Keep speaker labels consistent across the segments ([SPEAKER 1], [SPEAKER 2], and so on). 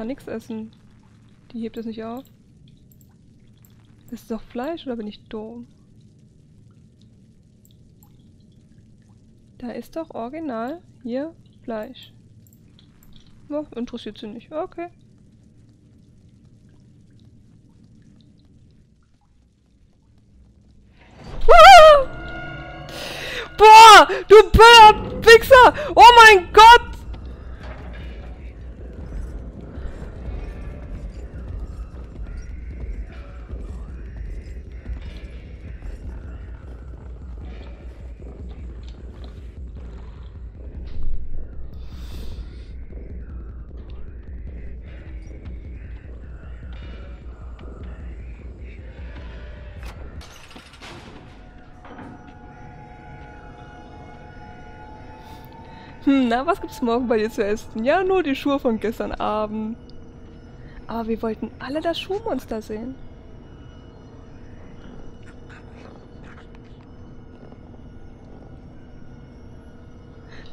[SPEAKER 1] kann nichts essen. Die hebt es nicht auf. Das ist doch Fleisch, oder bin ich dumm? Da ist doch original hier Fleisch. Ja, interessiert sie nicht. Okay. Boah, du blöder! Oh mein Gott! Hm, na, was gibt's morgen bei dir zu essen? Ja, nur die Schuhe von gestern Abend. Aber wir wollten alle das Schuhmonster sehen.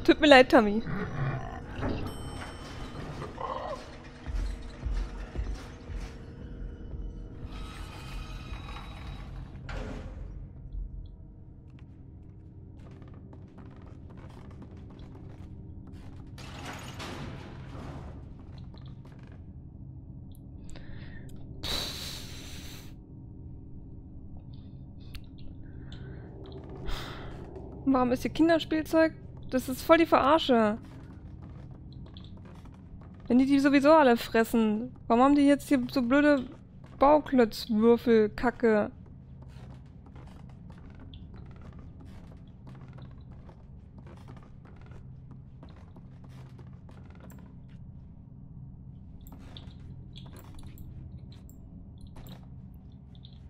[SPEAKER 1] Tut mir leid, Tommy. Warum ist hier Kinderspielzeug? Das ist voll die Verarsche. Wenn die die sowieso alle fressen. Warum haben die jetzt hier so blöde Bauklötzwürfel, Kacke?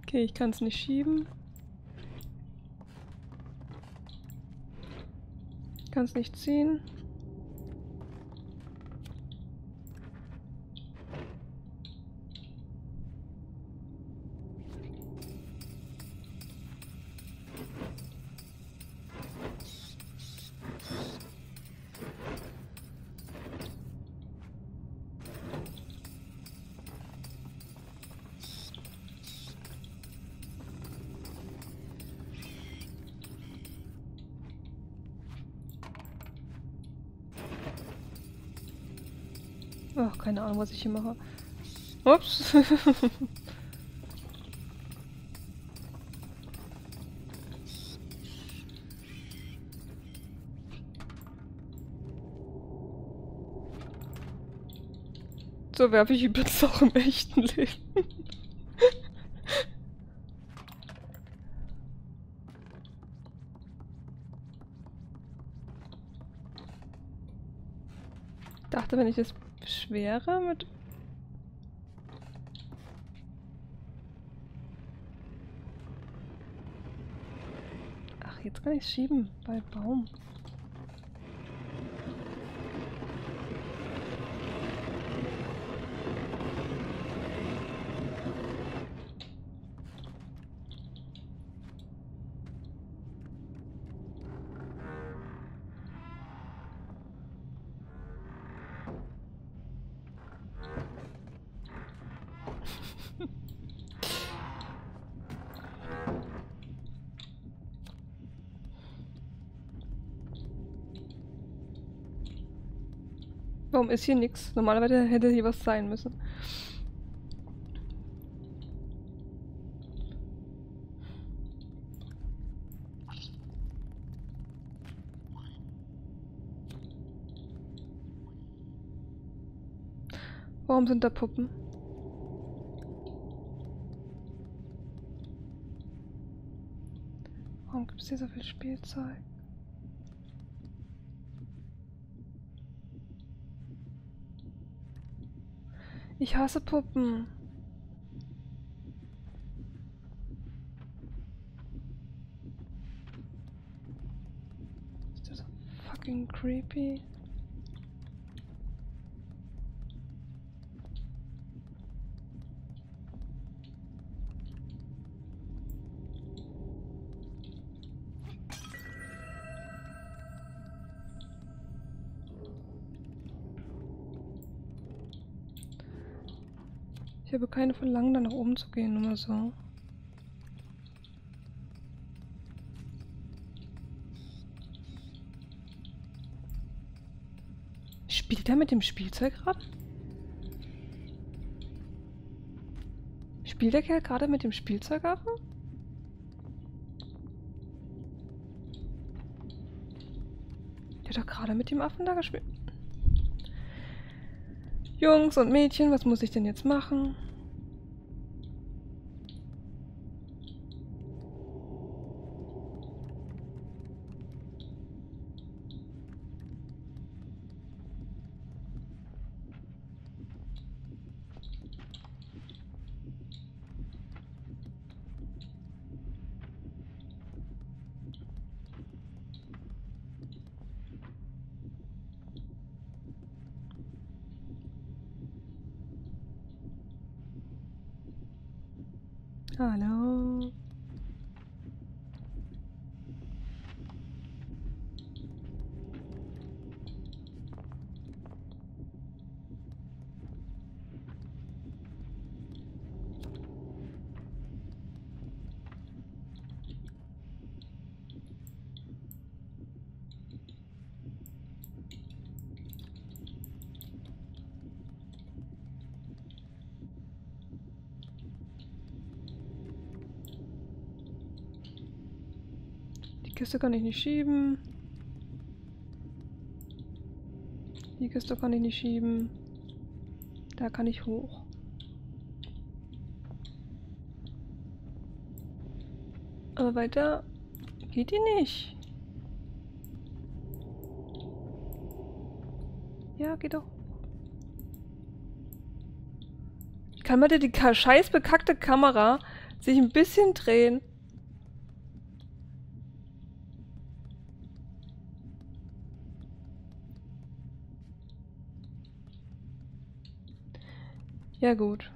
[SPEAKER 1] Okay, ich kann es nicht schieben. Kann es nicht ziehen. Ahnung, was ich hier mache. Ups. so werfe ich übrigens auch im echten Leben. dachte, wenn ich das schwerer mit... Ach, jetzt kann ich schieben bei Baum. Warum ist hier nichts? Normalerweise hätte hier was sein müssen. Warum sind da Puppen? Warum gibt es hier so viel Spielzeug? Ich hasse Puppen. Ist das fucking creepy? Habe keine Verlangen, da nach oben zu gehen, nur mal so. Spielt er mit dem Spielzeug gerade? Spielt der Kerl gerade mit dem Spielzeugaffen? Der hat doch gerade mit dem Affen da gespielt. Jungs und Mädchen, was muss ich denn jetzt machen? Hallo. Die Kiste kann ich nicht schieben. Die Kiste kann ich nicht schieben. Da kann ich hoch. Aber weiter geht die nicht. Ja, geht doch. Kann man denn die scheiß bekackte Kamera sich ein bisschen drehen? Ja gut.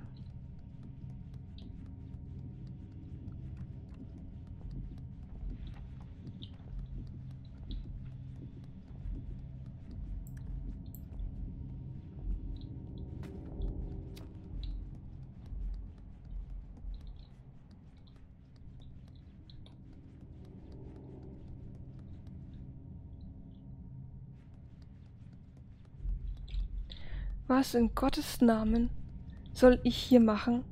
[SPEAKER 1] Was in Gottes Namen soll ich hier machen?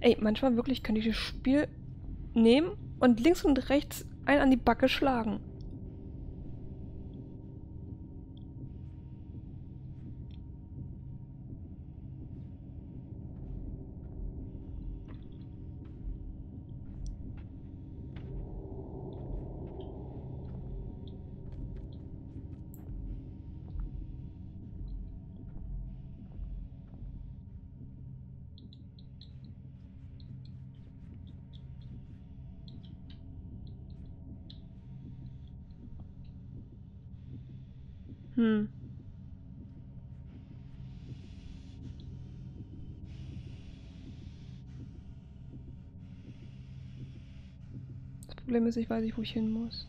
[SPEAKER 1] Ey, manchmal wirklich könnte ich das Spiel nehmen und links und rechts einen an die Backe schlagen. Hm. Das Problem ist, ich weiß nicht, wo ich hin muss.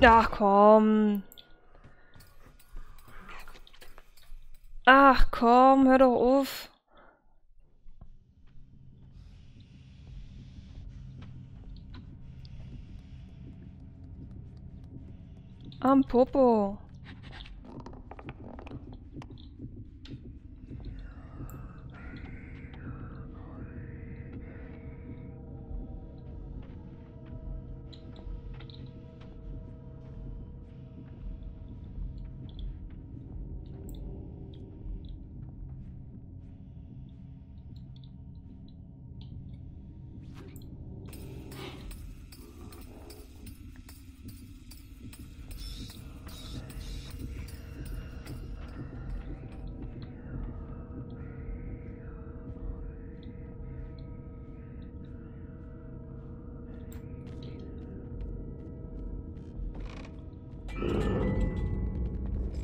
[SPEAKER 1] Ach komm. Ach komm, hör doch auf. Am Popo.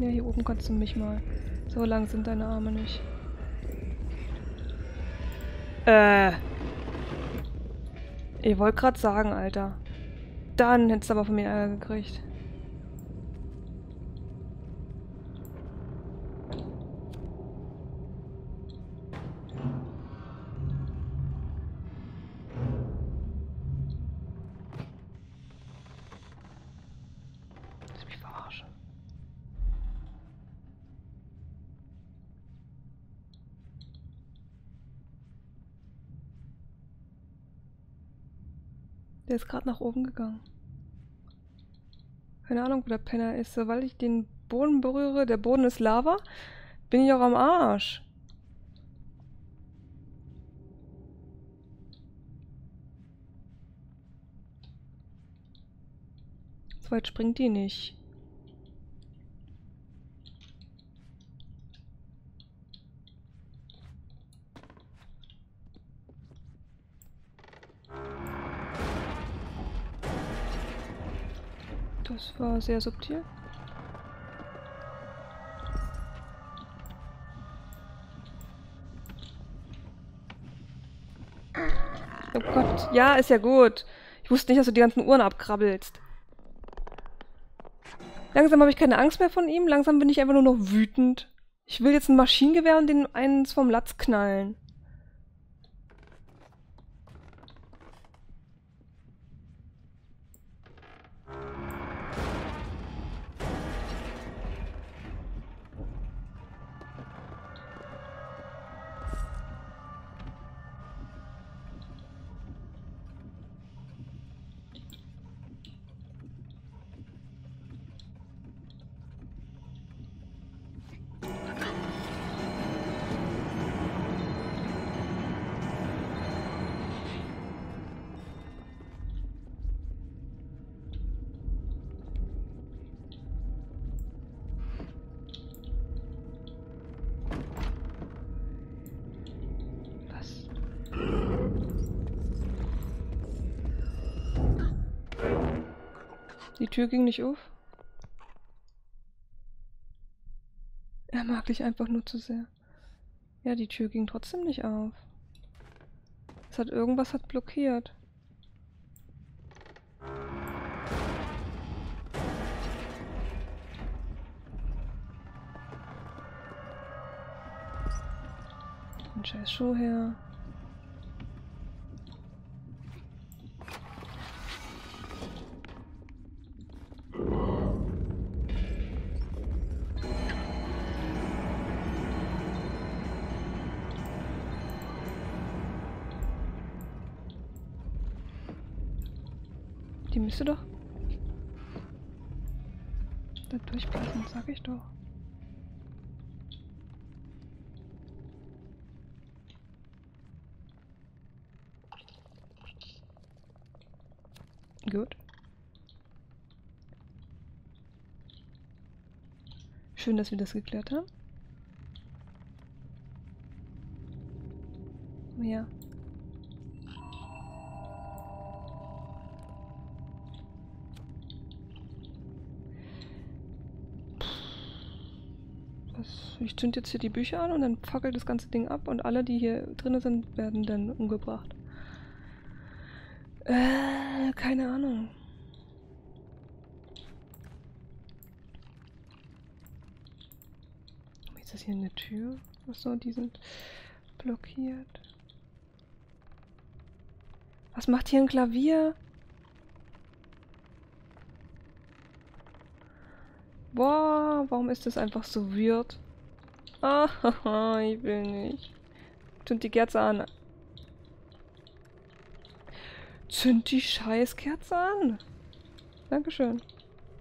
[SPEAKER 1] Ja, hier oben kannst du mich mal. So lang sind deine Arme nicht. Äh. Ich wollte gerade sagen, Alter. Dann hättest du aber von mir Ärger gekriegt. Der ist gerade nach oben gegangen. Keine Ahnung, wo der Penner ist. Sobald ich den Boden berühre, der Boden ist Lava, bin ich auch am Arsch. So weit springt die nicht. Das war sehr subtil. Oh Gott, ja, ist ja gut. Ich wusste nicht, dass du die ganzen Uhren abkrabbelst. Langsam habe ich keine Angst mehr von ihm, langsam bin ich einfach nur noch wütend. Ich will jetzt ein Maschinengewehr und den eins vom Latz knallen. Die Tür ging nicht auf. Er mag dich einfach nur zu sehr. Ja, die Tür ging trotzdem nicht auf. Es hat irgendwas hat blockiert. Ein scheiß Schuh her. Die müsste doch da durchpassen, sag ich doch. Gut. Schön, dass wir das geklärt haben. Ja. Das, ich zünd jetzt hier die Bücher an und dann fackelt das ganze Ding ab und alle, die hier drin sind, werden dann umgebracht. Äh, keine Ahnung. Ist das hier eine Tür? Achso, die sind blockiert. Was macht hier ein Klavier? Boah, warum ist das einfach so weird? Ah, haha, ich will nicht. Zünd die Kerze an. Zünd die Scheißkerze an. Dankeschön.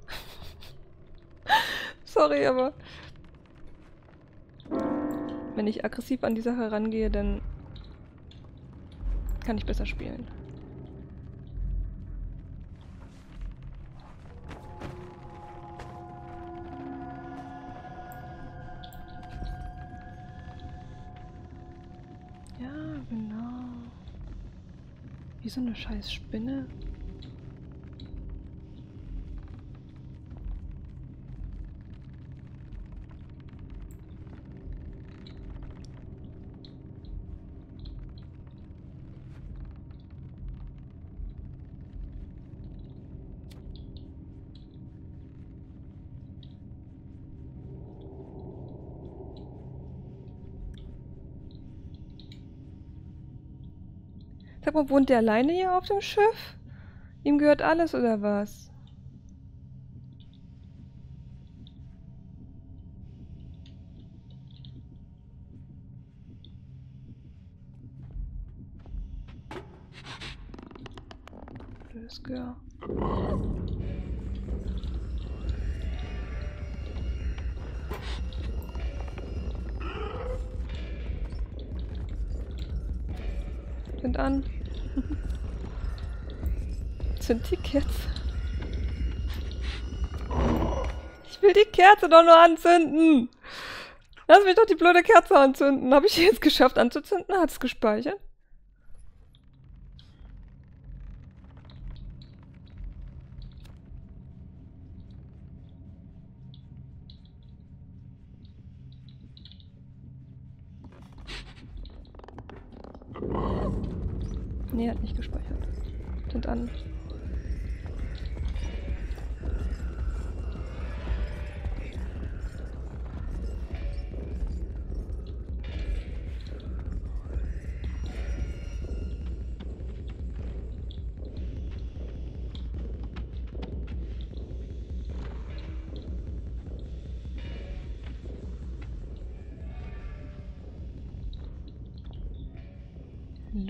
[SPEAKER 1] Sorry, aber wenn ich aggressiv an die Sache rangehe, dann kann ich besser spielen. Wie so eine scheiß Spinne. Mal, wohnt der alleine hier auf dem Schiff? Ihm gehört alles oder was? Kerze doch nur anzünden. Lass mich doch die blöde Kerze anzünden. Habe ich jetzt geschafft anzuzünden? Hat es gespeichert? Nee, hat nicht gespeichert. Und an.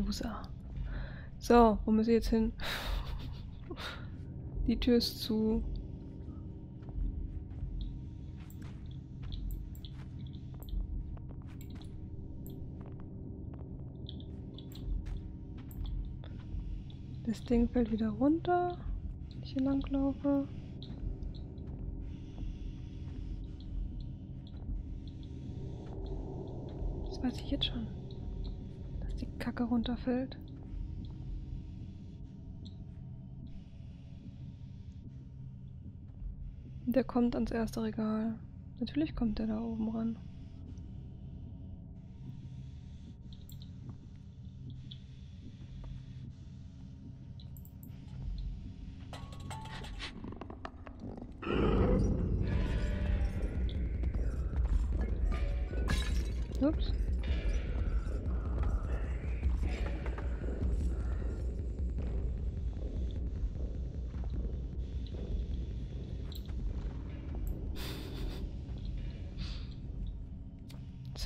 [SPEAKER 1] Loser. So, wo muss ich jetzt hin? Die Tür ist zu. Das Ding fällt wieder runter, wenn ich hier lang laufe. Das weiß ich jetzt schon, Kacke runterfällt. Der kommt ans erste Regal. Natürlich kommt der da oben ran.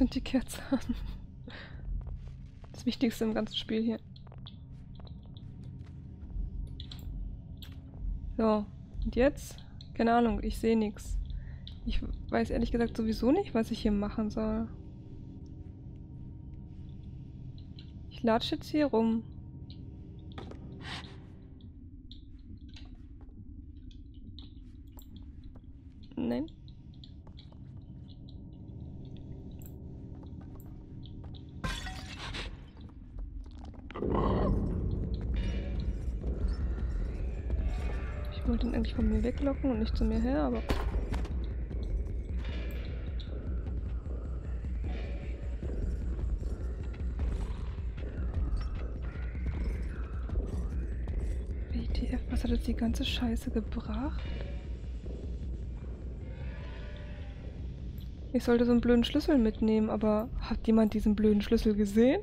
[SPEAKER 1] Sind die Kerze an. Das Wichtigste im ganzen Spiel hier. So, und jetzt? Keine Ahnung, ich sehe nichts. Ich weiß ehrlich gesagt sowieso nicht, was ich hier machen soll. Ich latsche jetzt hier rum. Nein. Weglocken und nicht zu mir her, aber... WTF, was hat jetzt die ganze Scheiße gebracht? Ich sollte so einen blöden Schlüssel mitnehmen, aber hat jemand diesen blöden Schlüssel gesehen?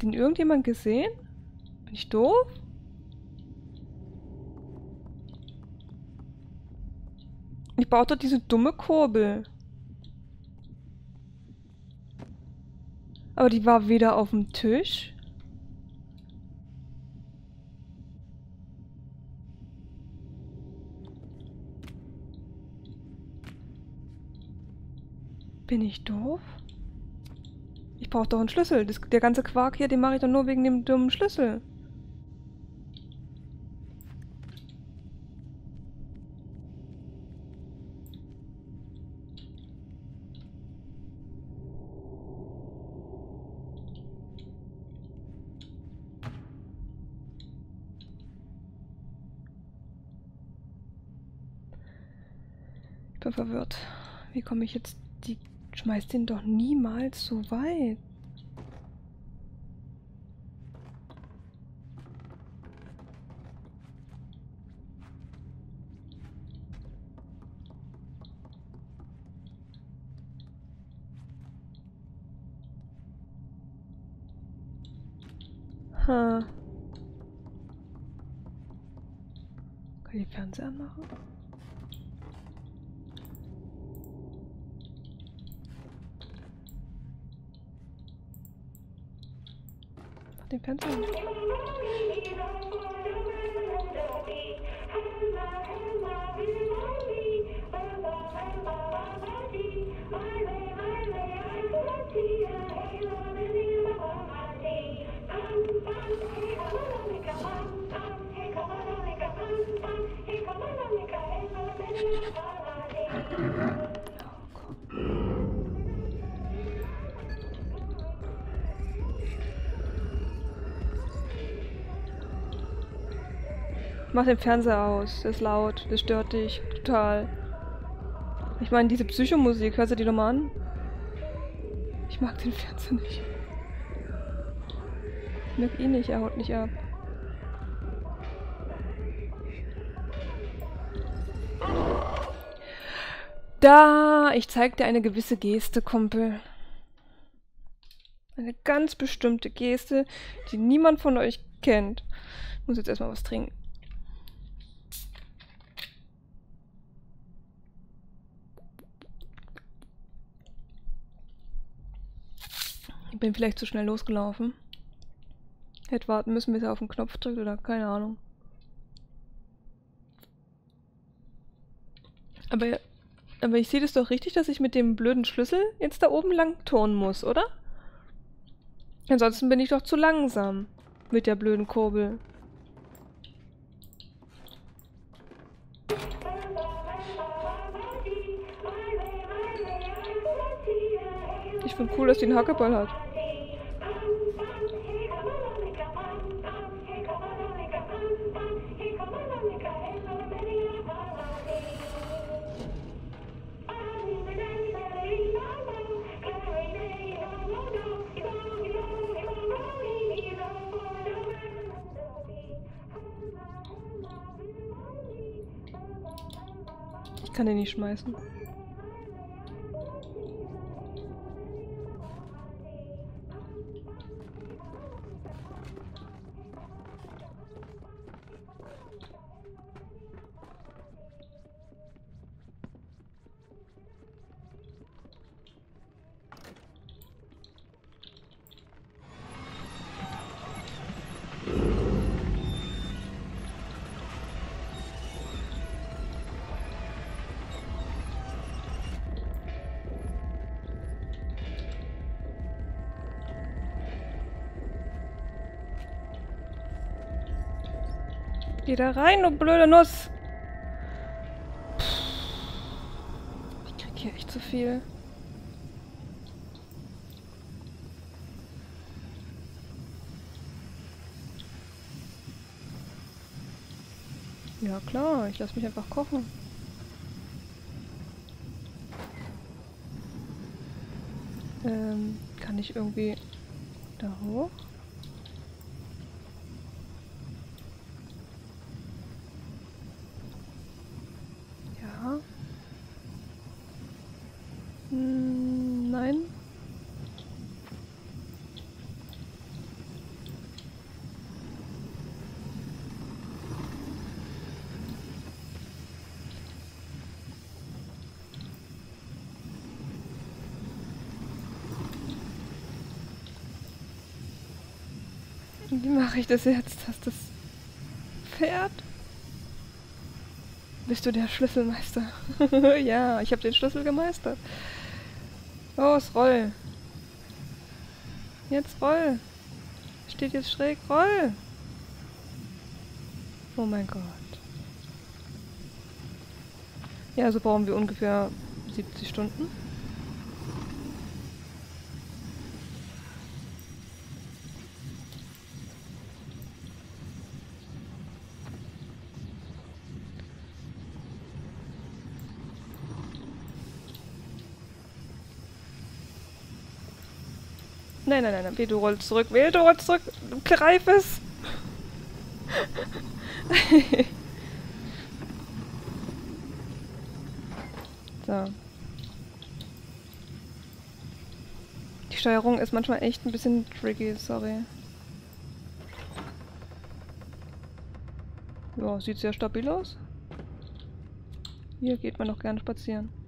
[SPEAKER 1] Hat ihn irgendjemand gesehen? Bin ich doof? Ich brauche doch diese dumme Kurbel. Aber die war weder auf dem Tisch. Bin ich doof? Ich brauche doch einen Schlüssel. Das, der ganze Quark hier, den mache ich doch nur wegen dem dummen Schlüssel. Ich bin verwirrt. Wie komme ich jetzt die Schmeiß den doch niemals so weit. Ha. Kann ich Fernseher anmachen? Mach den Mach den Fernseher aus. Der ist laut. Das stört dich total. Ich meine, diese Psychomusik, hörst du die nochmal an? Ich mag den Fernseher nicht. Ich mag ihn nicht, er haut nicht ab. Da, ich zeig dir eine gewisse Geste, Kumpel. Eine ganz bestimmte Geste, die niemand von euch kennt. Ich muss jetzt erstmal was trinken. Ich bin vielleicht zu schnell losgelaufen. Hätte warten müssen, bis er auf den Knopf drückt oder keine Ahnung. Aber, aber ich sehe das doch richtig, dass ich mit dem blöden Schlüssel jetzt da oben lang turnen muss, oder? Ansonsten bin ich doch zu langsam mit der blöden Kurbel. Ich finde cool, dass die einen Hackeball hat. Ich kann den nicht schmeißen. Da rein, du blöde Nuss! Ich krieg hier echt zu viel. Ja klar, ich lasse mich einfach kochen. Ähm, kann ich irgendwie da hoch? Ja. Hm, nein. Wie mache ich das jetzt, dass das fährt? Bist du der Schlüsselmeister? ja, ich habe den Schlüssel gemeistert. Los, roll. Jetzt roll. Steht jetzt schräg, roll. Oh mein Gott. Ja, also brauchen wir ungefähr 70 Stunden. Nein, nein, nein, nein. Du rollst zurück. Will du rollst zurück. Greif es. so. Die Steuerung ist manchmal echt ein bisschen tricky, sorry. Ja, sieht sehr stabil aus. Hier geht man noch gerne spazieren.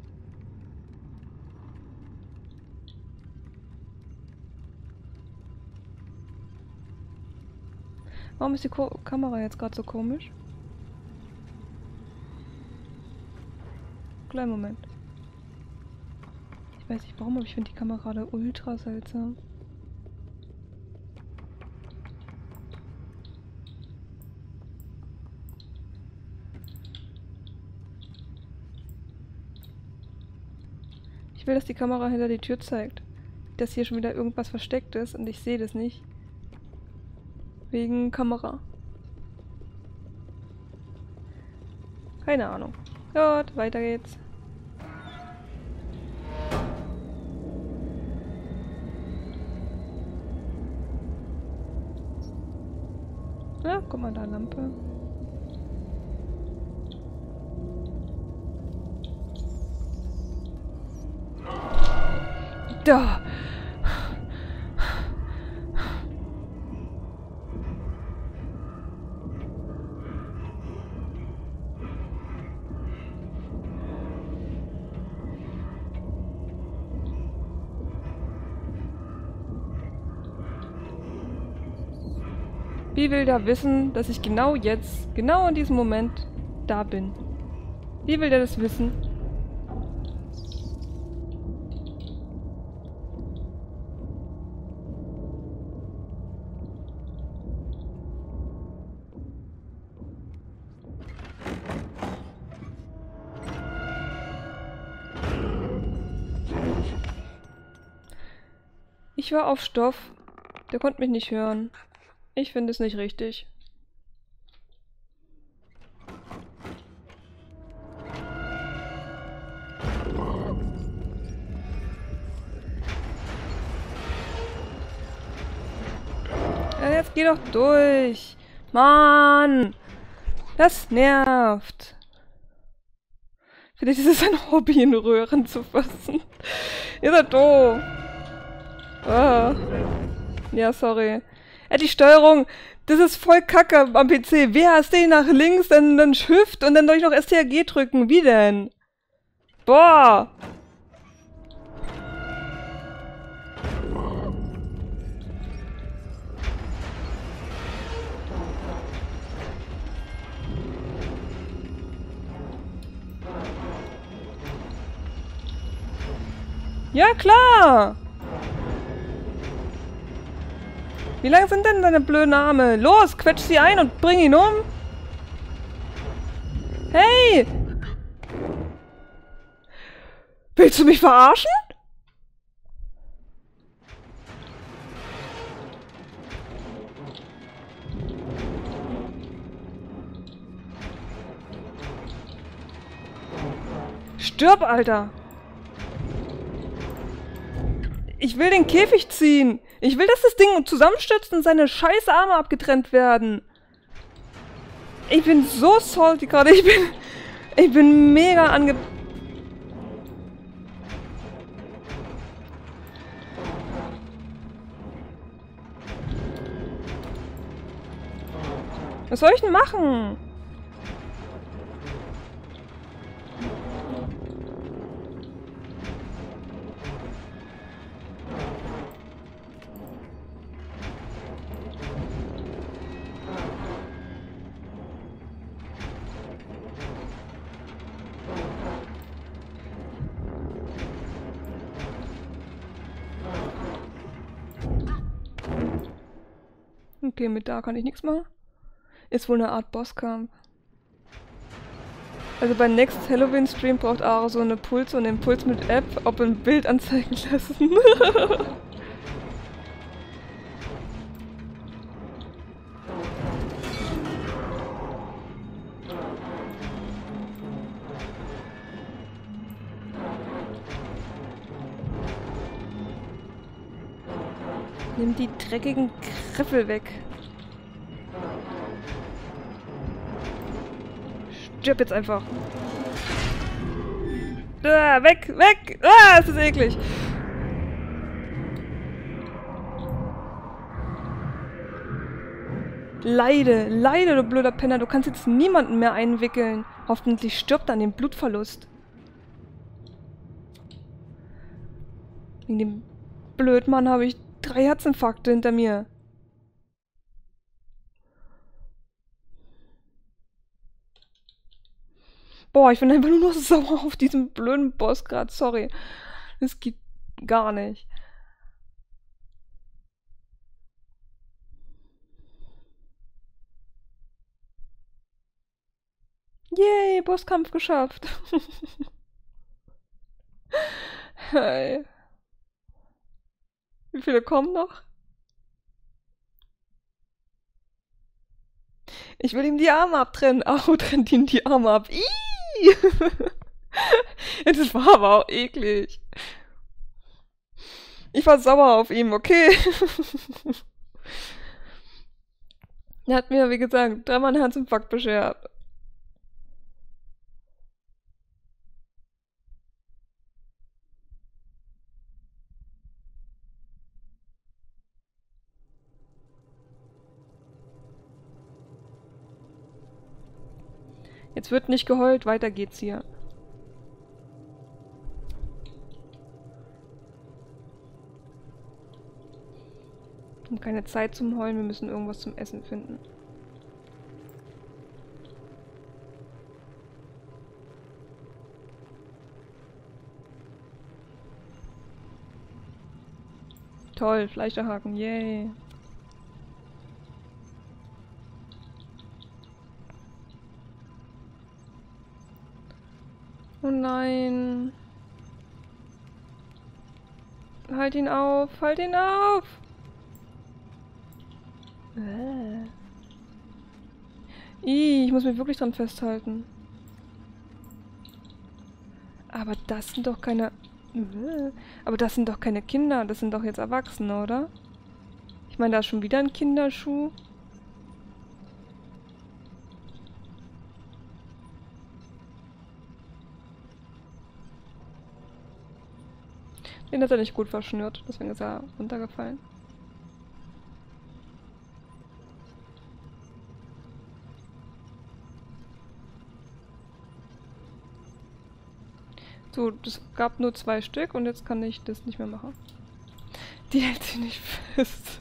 [SPEAKER 1] Warum ist die Ko Kamera jetzt gerade so komisch? Kleinen Moment. Ich weiß nicht warum, aber ich finde die Kamera gerade ultra seltsam. Ich will, dass die Kamera hinter die Tür zeigt. Dass hier schon wieder irgendwas versteckt ist und ich sehe das nicht. Wegen Kamera. Keine Ahnung. Gut, weiter geht's. Ja, guck mal da, Lampe. Da! Wie will der wissen, dass ich genau jetzt, genau in diesem Moment da bin? Wie will der das wissen? Ich war auf Stoff. Der konnte mich nicht hören. Ich finde es nicht richtig. Ja, jetzt geh doch durch. Mann! Das nervt. Vielleicht ist es ein Hobby, in Röhren zu fassen. Ihr seid doof. Ah. Ja, sorry. Die Steuerung, das ist voll kacke am PC. WASD nach links, dann, dann Shift und dann soll ich noch STRG drücken. Wie denn? Boah! Ja, klar! Wie lang sind denn deine blöden Arme? Los, quetsch sie ein und bring ihn um! Hey! Willst du mich verarschen? Stirb, Alter! Ich will den Käfig ziehen! Ich will, dass das Ding zusammenstürzt und seine scheiß Arme abgetrennt werden. Ich bin so salty gerade. Ich bin... Ich bin mega ange... Was soll ich denn machen? Okay, mit da kann ich nichts machen. Ist wohl eine Art Bosskampf. Also beim Next Halloween Stream braucht Ara so eine Puls und den Puls mit App, ob ein Bild anzeigen lassen. Nimm die dreckigen Griffel weg. Stirb jetzt einfach. Ah, weg, weg! Ah, es ist eklig. Leide, leide, du blöder Penner. Du kannst jetzt niemanden mehr einwickeln. Hoffentlich stirbt er an dem Blutverlust. Wegen dem Blödmann habe ich drei Herzinfarkte hinter mir. Boah, ich bin einfach nur noch sauer auf diesen blöden Boss gerade. Sorry. Das geht gar nicht. Yay, Bosskampf geschafft. hey. Wie viele kommen noch? Ich will ihm die Arme abtrennen. Au, trennt ihm die Arme ab. Das war aber auch eklig. Ich war sauer auf ihm, okay? er hat mir, wie gesagt, dreimal einen Herzinfarkt beschert. Jetzt wird nicht geheult, weiter geht's hier. Und keine Zeit zum Heulen, wir müssen irgendwas zum Essen finden. Toll, Fleischerhaken, yay. Oh nein. Halt ihn auf, halt ihn auf! Äh. Ich muss mich wirklich dran festhalten. Aber das sind doch keine... Äh. Aber das sind doch keine Kinder, das sind doch jetzt Erwachsene, oder? Ich meine, da ist schon wieder ein Kinderschuh. Den hat er nicht gut verschnürt, deswegen ist er runtergefallen. So, es gab nur zwei Stück und jetzt kann ich das nicht mehr machen. Die hält sich nicht fest.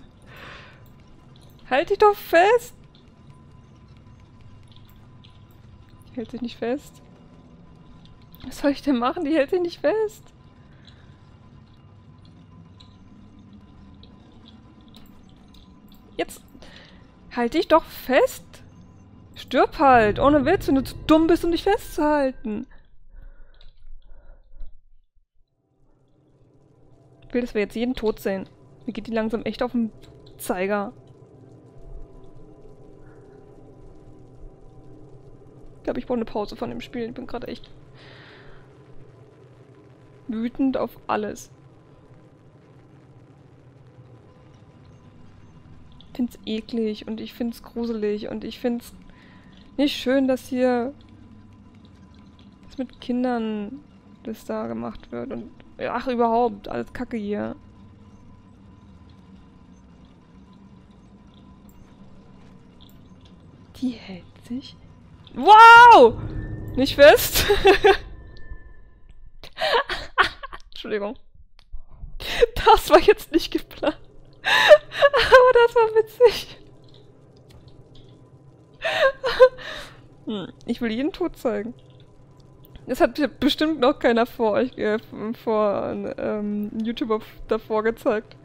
[SPEAKER 1] Halt dich doch fest! Die hält sich nicht fest. Was soll ich denn machen? Die hält sich nicht fest. Jetzt halt dich doch fest. Stirb halt, ohne Witz, wenn du zu dumm bist, um dich festzuhalten. Ich will, dass wir jetzt jeden tot sehen. Mir geht die langsam echt auf den Zeiger. Ich glaube, ich brauche eine Pause von dem Spiel. Ich bin gerade echt wütend auf alles. Finde es eklig und ich finde es gruselig und ich finde es nicht schön, dass hier das mit Kindern das da gemacht wird und ach überhaupt, alles Kacke hier. Die hält sich. Wow! Nicht fest? Entschuldigung. Das war jetzt nicht geplant. Aber das war witzig. Hm, ich will jeden Tod zeigen. Das hat bestimmt noch keiner vor euch, äh, vor ähm, YouTuber davor gezeigt.